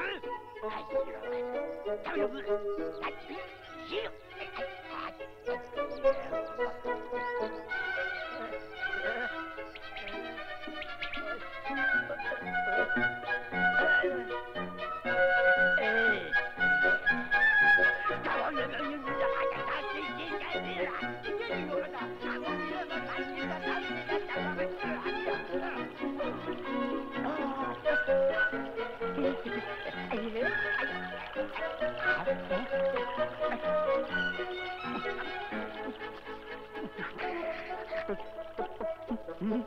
아이고, 아이고, 아이고, 아이고, 아이고, No.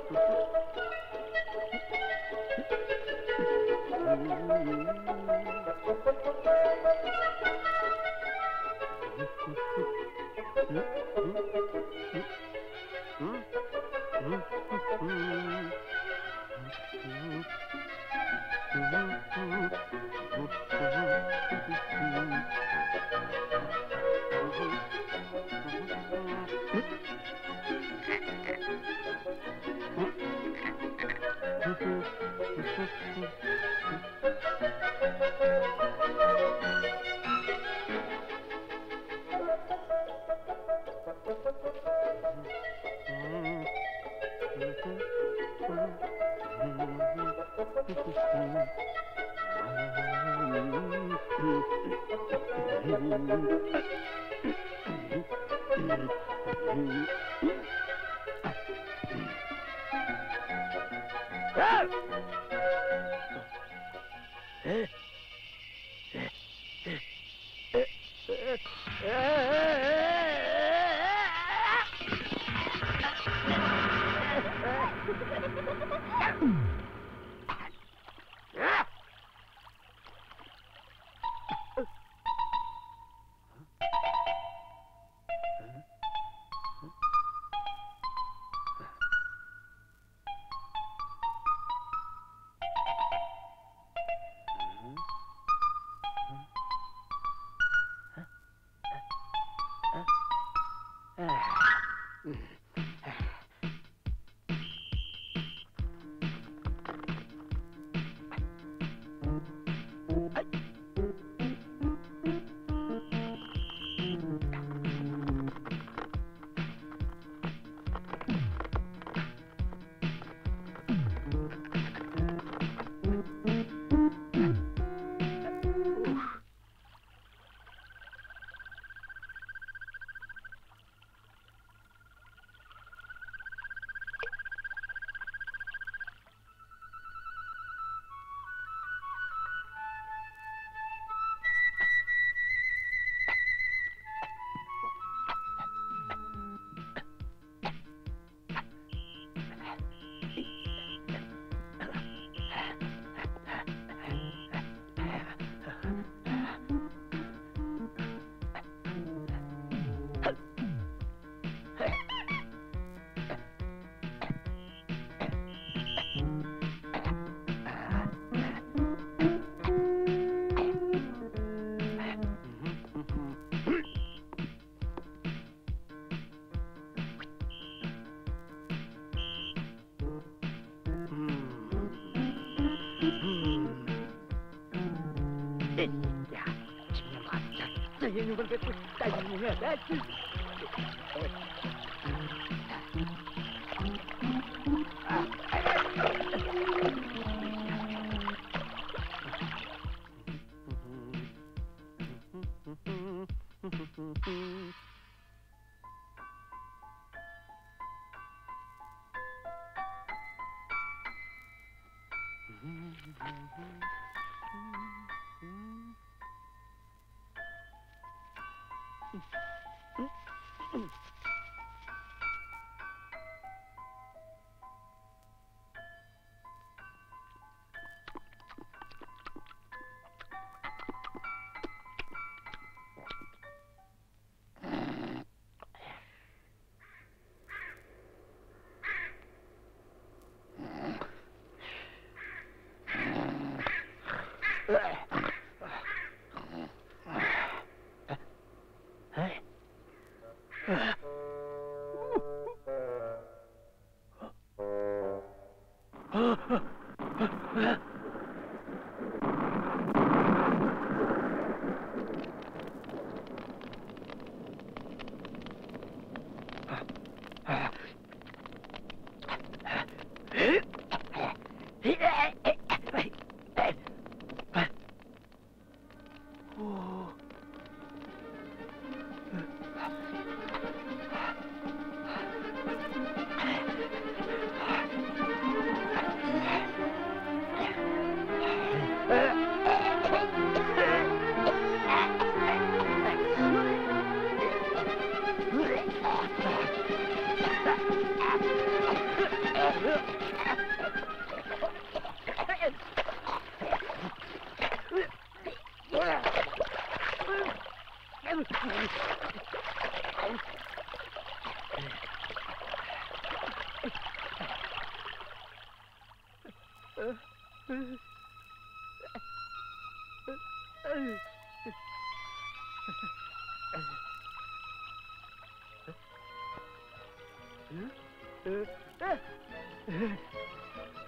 Hmm? Hmm? Hmm? Hmm? Hey! Uh. Да я не могу пускать меня, да? Mm-hmm. Ugh. Uh.